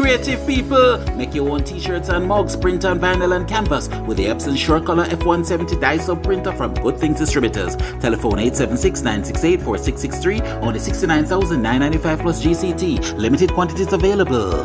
Creative people, make your own t-shirts and mugs, print on vinyl and canvas with the Epson SureColor F170 dye sub printer from Good Things Distributors. Telephone 876-968-4663, only 69995 plus GCT. Limited quantities available.